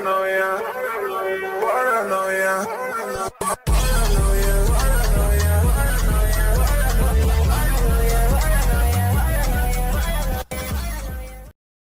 no